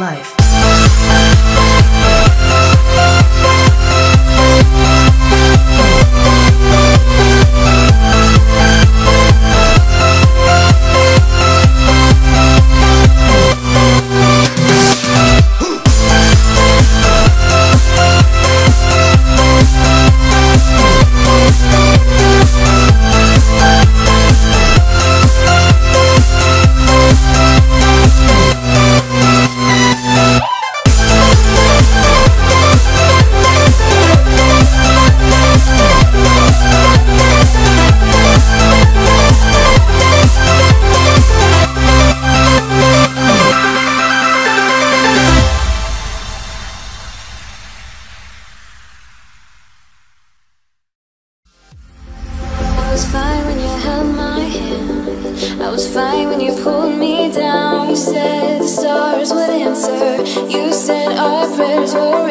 life. was fine when you held my hand. I was fine when you pulled me down. You said the stars would answer. You said our prayers were.